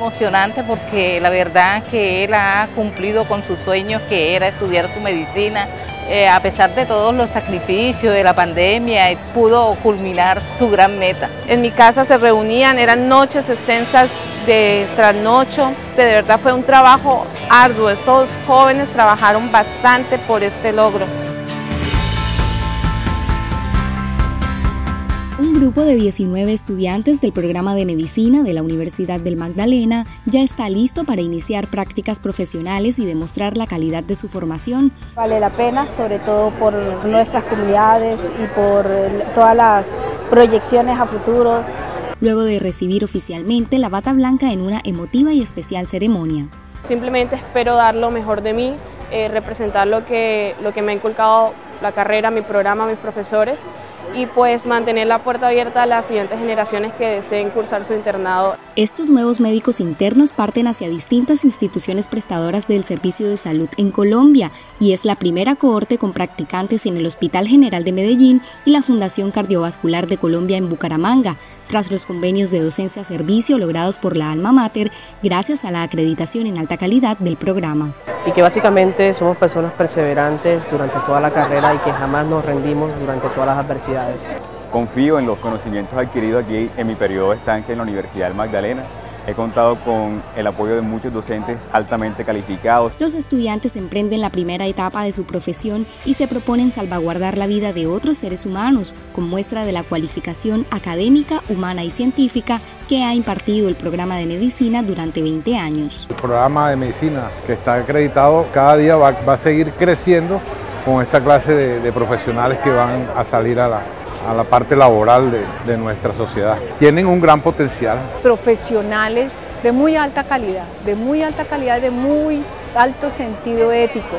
emocionante porque la verdad que él ha cumplido con sus sueños que era estudiar su medicina. Eh, a pesar de todos los sacrificios de la pandemia, pudo culminar su gran meta. En mi casa se reunían, eran noches extensas de trasnocho, de verdad fue un trabajo arduo, estos jóvenes trabajaron bastante por este logro. Grupo de 19 estudiantes del programa de medicina de la Universidad del Magdalena ya está listo para iniciar prácticas profesionales y demostrar la calidad de su formación. Vale la pena, sobre todo por nuestras comunidades y por todas las proyecciones a futuro. Luego de recibir oficialmente la bata blanca en una emotiva y especial ceremonia. Simplemente espero dar lo mejor de mí, eh, representar lo que, lo que me ha inculcado la carrera, mi programa, mis profesores y pues mantener la puerta abierta a las siguientes generaciones que deseen cursar su internado. Estos nuevos médicos internos parten hacia distintas instituciones prestadoras del servicio de salud en Colombia y es la primera cohorte con practicantes en el Hospital General de Medellín y la Fundación Cardiovascular de Colombia en Bucaramanga, tras los convenios de docencia-servicio logrados por la Alma Mater gracias a la acreditación en alta calidad del programa. Y que básicamente somos personas perseverantes durante toda la carrera y que jamás nos rendimos durante todas las adversidades Confío en los conocimientos adquiridos aquí en mi periodo de estancia en la Universidad del Magdalena. He contado con el apoyo de muchos docentes altamente calificados. Los estudiantes emprenden la primera etapa de su profesión y se proponen salvaguardar la vida de otros seres humanos, con muestra de la cualificación académica, humana y científica que ha impartido el programa de medicina durante 20 años. El programa de medicina que está acreditado cada día va, a seguir creciendo con esta clase de, profesionales que van a salir a la, parte laboral de, de nuestra sociedad. Tienen un gran potencial. Profesionales de muy alta calidad, de muy alta calidad, de muy alto sentido ético.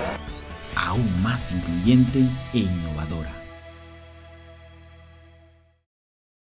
Aún más incluyente e innovadora.